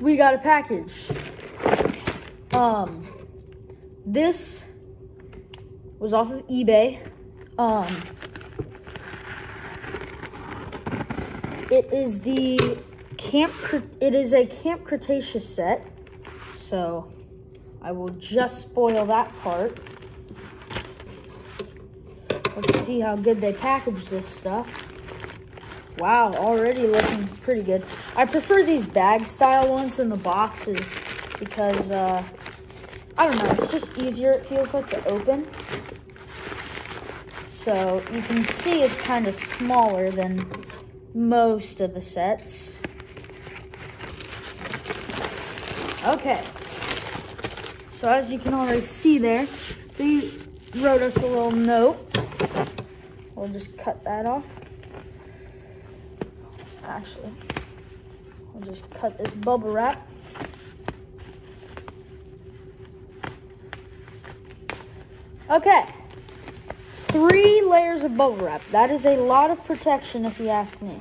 we got a package. Um, this was off of eBay. Um, it is the Camp. It is a Camp Cretaceous set. So, I will just spoil that part. Let's see how good they package this stuff. Wow, already looking pretty good. I prefer these bag style ones than the boxes because, uh, I don't know, it's just easier, it feels like, to open. So you can see it's kind of smaller than most of the sets. Okay. So as you can already see there, they wrote us a little note. We'll just cut that off. Actually, I'll just cut this bubble wrap. Okay. Three layers of bubble wrap. That is a lot of protection if you ask me.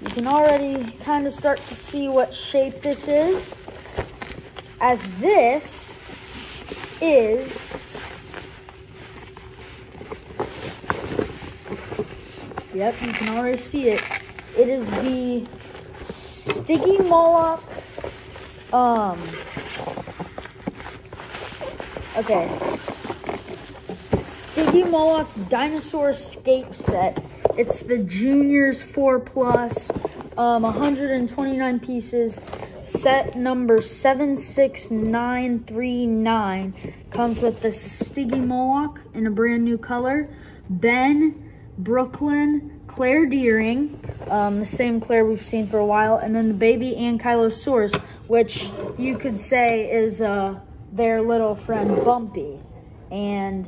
You can already kind of start to see what shape this is. As this is Yep, you can already see it. It is the Stygimoloch um Okay. Stygimoloch Dinosaur Escape Set. It's the Juniors 4 Plus, um, 129 pieces. Set number 76939 comes with the Stygimoloch in a brand new color. Ben, Brooklyn, Claire Dearing, um, the same Claire we've seen for a while, and then the baby Ankylosaurus, which you could say is uh, their little friend Bumpy. And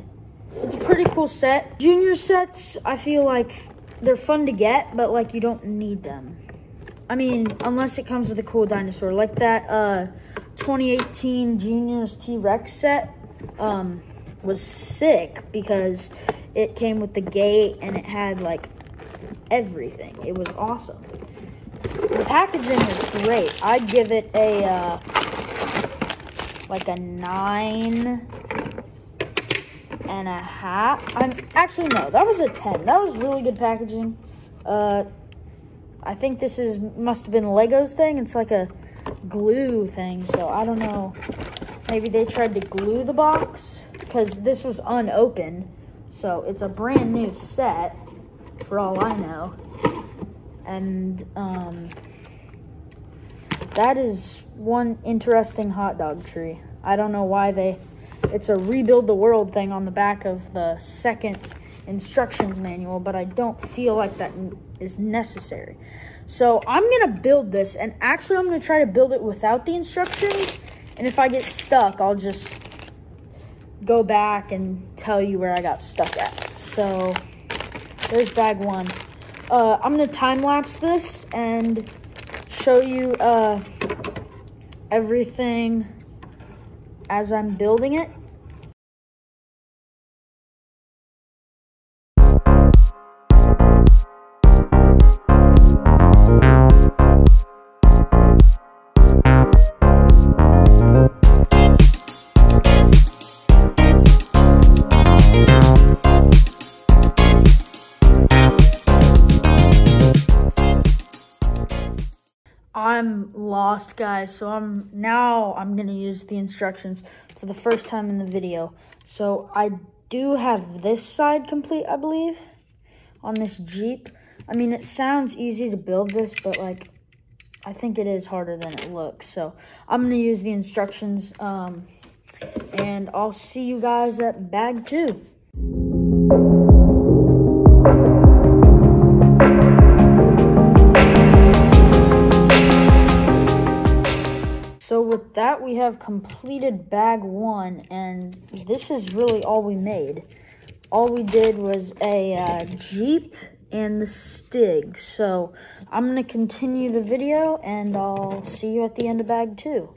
it's a pretty cool set. Junior sets, I feel like they're fun to get, but like you don't need them. I mean, unless it comes with a cool dinosaur, like that uh, 2018 Juniors T-Rex set um, was sick because it came with the gate and it had like everything. It was awesome. The packaging is great. I'd give it a uh, like a nine and a half. I'm actually no, that was a ten. That was really good packaging. Uh, I think this is must have been Legos thing. It's like a glue thing, so I don't know. Maybe they tried to glue the box because this was unopened. So it's a brand new set for all I know. And um, that is one interesting hot dog tree. I don't know why they, it's a rebuild the world thing on the back of the second instructions manual, but I don't feel like that is necessary. So I'm going to build this, and actually I'm going to try to build it without the instructions, and if I get stuck, I'll just go back and tell you where I got stuck at. So there's bag one. Uh, I'm going to time-lapse this and show you uh, everything as I'm building it. I'm lost, guys. So I'm now I'm gonna use the instructions for the first time in the video. So I do have this side complete, I believe, on this Jeep. I mean, it sounds easy to build this, but like, I think it is harder than it looks. So I'm gonna use the instructions, um, and I'll see you guys at bag two. That, we have completed bag one, and this is really all we made. All we did was a uh, Jeep and the Stig. So I'm going to continue the video, and I'll see you at the end of bag two.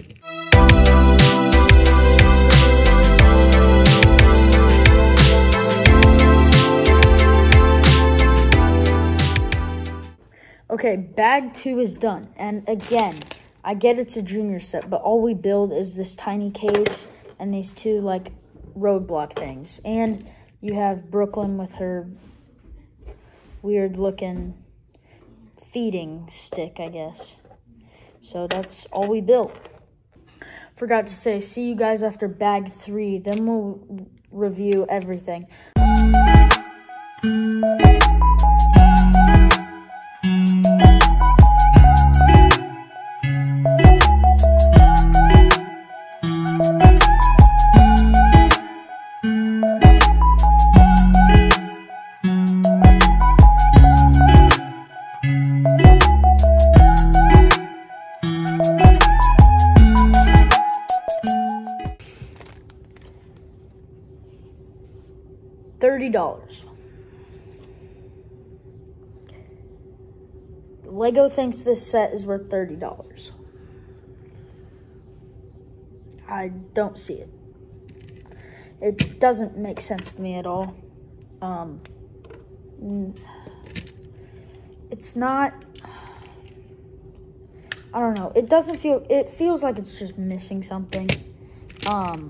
Okay, bag two is done. And again, I get it's a junior set, but all we build is this tiny cage and these two like roadblock things. And you have Brooklyn with her weird looking feeding stick, I guess. So that's all we built. Forgot to say, see you guys after bag three. Then we'll review everything. $30. Lego thinks this set is worth $30. I don't see it. It doesn't make sense to me at all. Um, it's not, I don't know. It doesn't feel, it feels like it's just missing something. Um,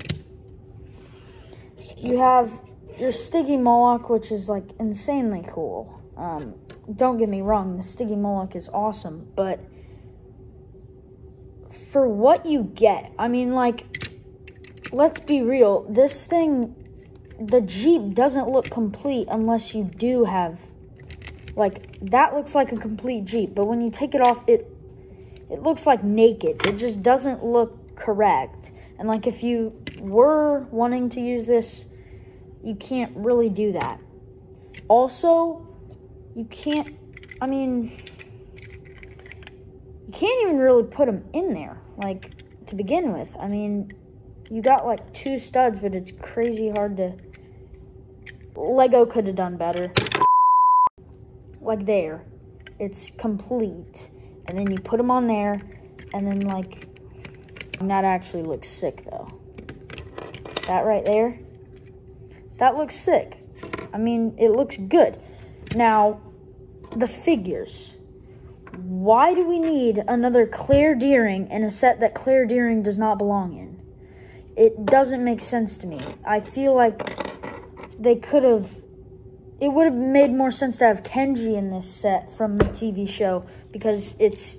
you have your Stygimoloch, which is like insanely cool. Um, don't get me wrong, the Stygimoloch is awesome, but for what you get, I mean, like, let's be real. This thing, the Jeep doesn't look complete unless you do have, like, that looks like a complete Jeep, but when you take it off, it it looks like naked. It just doesn't look correct. And like, if you were wanting to use this you can't really do that. Also, you can't, I mean, you can't even really put them in there, like, to begin with. I mean, you got like two studs, but it's crazy hard to. Lego could have done better. Like there, it's complete. And then you put them on there, and then like, and that actually looks sick though. That right there that looks sick. I mean, it looks good. Now, the figures. Why do we need another Claire Dearing in a set that Claire Dearing does not belong in? It doesn't make sense to me. I feel like they could have. It would have made more sense to have Kenji in this set from the TV show because it's.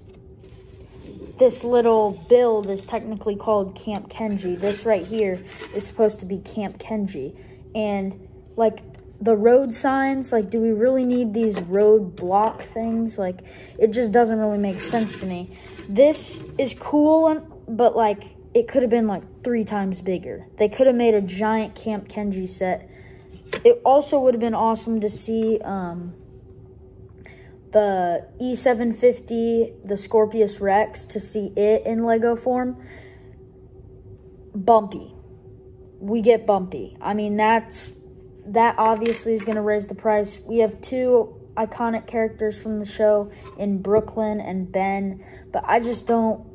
This little build is technically called Camp Kenji. This right here is supposed to be Camp Kenji and like the road signs like do we really need these road block things? Like it just doesn't really make sense to me. This is cool but like it could have been like three times bigger. They could have made a giant camp kenji set. It also would have been awesome to see um the e750 the Scorpios rex to see it in lego form. Bumpy. We get bumpy. I mean, that's that obviously is going to raise the price. We have two iconic characters from the show in Brooklyn and Ben, but I just don't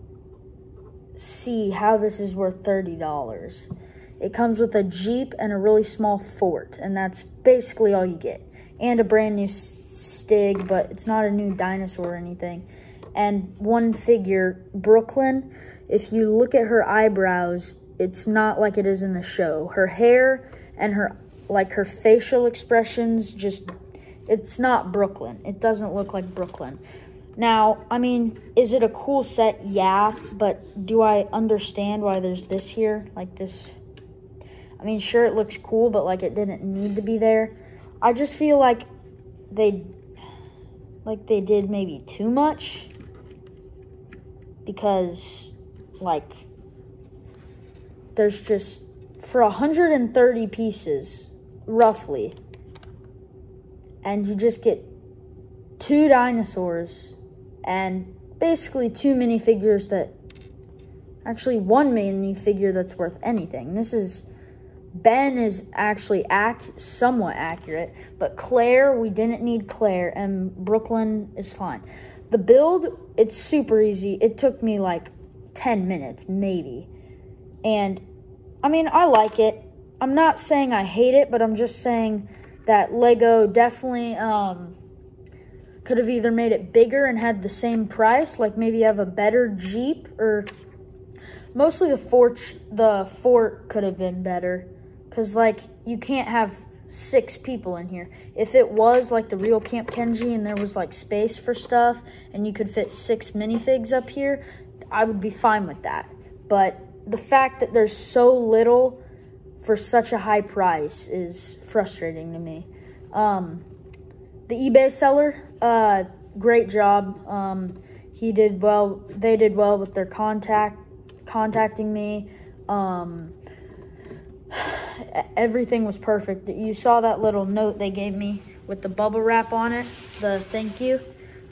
see how this is worth $30. It comes with a Jeep and a really small fort, and that's basically all you get. And a brand new Stig, but it's not a new dinosaur or anything. And one figure, Brooklyn, if you look at her eyebrows, it's not like it is in the show. Her hair and her like her facial expressions just it's not Brooklyn. It doesn't look like Brooklyn. Now, I mean, is it a cool set? Yeah, but do I understand why there's this here? Like this I mean, sure it looks cool, but like it didn't need to be there. I just feel like they like they did maybe too much because like there's just for 130 pieces roughly. And you just get two dinosaurs and basically two minifigures that actually one minifigure that's worth anything. This is ben is actually ac- somewhat accurate but claire we didn't need claire and brooklyn is fine. The build it's super easy. It took me like 10 minutes maybe. And I mean, I like it. I'm not saying I hate it, but I'm just saying that Lego definitely um, could have either made it bigger and had the same price, like maybe have a better Jeep, or mostly the fort. The fort could have been better, cause like you can't have six people in here. If it was like the real Camp Kenji and there was like space for stuff and you could fit six minifigs up here, I would be fine with that. But the fact that there's so little for such a high price is frustrating to me. Um, the eBay seller, uh, great job. Um, he did well. They did well with their contact, contacting me. Um, everything was perfect. You saw that little note they gave me with the bubble wrap on it, the thank you.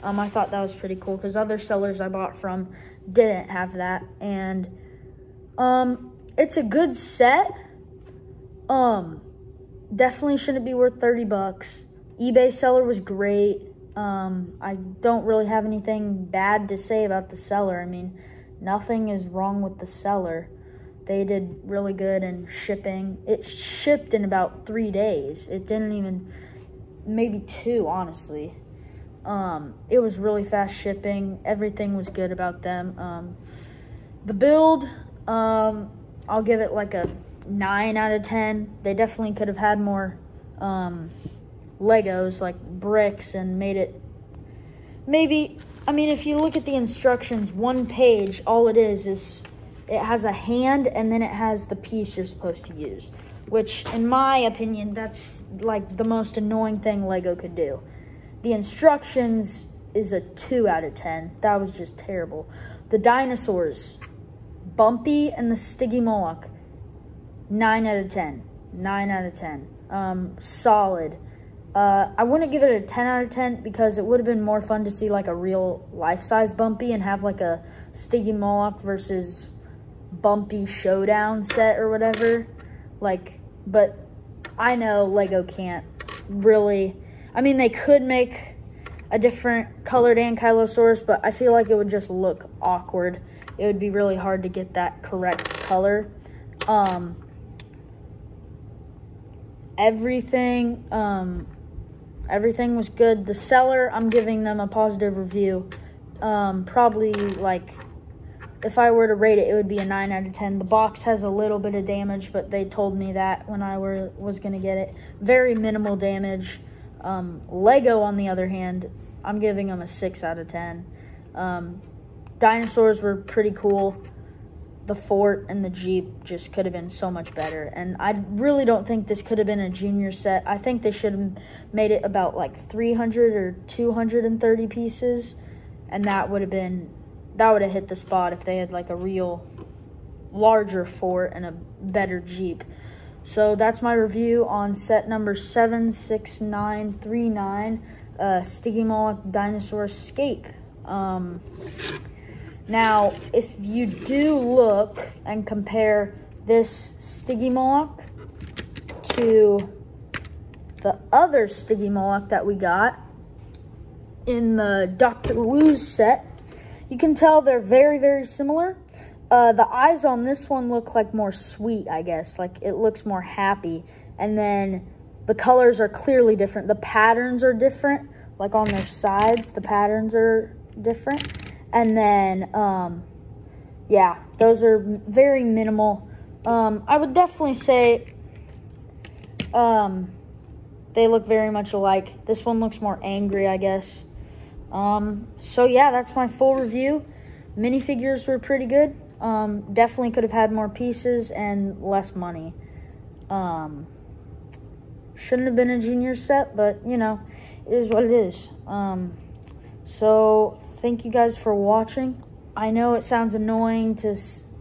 Um, I thought that was pretty cool because other sellers I bought from didn't have that. And um, it's a good set. Um, definitely shouldn't be worth 30 bucks. eBay seller was great. Um, I don't really have anything bad to say about the seller. I mean, nothing is wrong with the seller. They did really good in shipping. It shipped in about three days. It didn't even, maybe two, honestly. Um, it was really fast shipping. Everything was good about them. Um, the build, um, I'll give it like a 9 out of 10. They definitely could have had more um, Legos, like bricks, and made it maybe. I mean, if you look at the instructions, one page, all it is is it has a hand and then it has the piece you're supposed to use. Which, in my opinion, that's like the most annoying thing Lego could do. The instructions is a 2 out of 10. That was just terrible. The dinosaurs, Bumpy and the Stygimoloch, 9 out of 10. 9 out of 10. Um, solid. Uh, I wouldn't give it a 10 out of 10 because it would have been more fun to see like a real life-size Bumpy and have like a Stygimoloch versus bumpy showdown set or whatever. Like, but I know Lego can't really. I mean, they could make a different colored Ankylosaurus, but I feel like it would just look awkward. It would be really hard to get that correct color. Um, everything, um, everything was good. The seller, I'm giving them a positive review. Um, probably like if I were to rate it, it would be a 9 out of 10. The box has a little bit of damage, but they told me that when I were was going to get it. Very minimal damage. Um, Lego, on the other hand, I'm giving them a 6 out of 10. Um, dinosaurs were pretty cool. The fort and the Jeep just could have been so much better. And I really don't think this could have been a junior set. I think they should have made it about like 300 or 230 pieces. And that would have been that would have hit the spot if they had like a real larger fort and a better Jeep. So that's my review on set number 76939, uh, Stygimoloch Dinosaur Escape. Um, now, if you do look and compare this Stygimoloch to the other Stygimoloch that we got in the Dr. Wu's set, you can tell they're very, very similar. Uh, the eyes on this one look like more sweet, I guess. Like it looks more happy. And then the colors are clearly different. The patterns are different. Like on their sides, the patterns are different. And then, um, yeah, those are very minimal. Um, I would definitely say um, they look very much alike. This one looks more angry, I guess. Um, so yeah, that's my full review. Minifigures were pretty good. Um, definitely could have had more pieces and less money. Um, shouldn't have been a junior set, but you know, it is what it is. Um, so thank you guys for watching. I know it sounds annoying to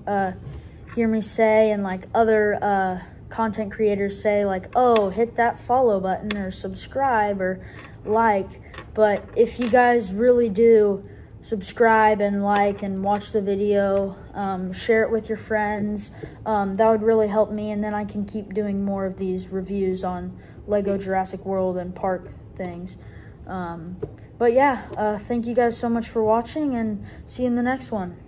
uh, hear me say and like other uh, content creators say like, oh, hit that follow button or subscribe or like. But if you guys really do subscribe and like and watch the video, um, share it with your friends, um, that would really help me. And then I can keep doing more of these reviews on Lego Jurassic World and park things. Um, but yeah, uh, thank you guys so much for watching and see you in the next one.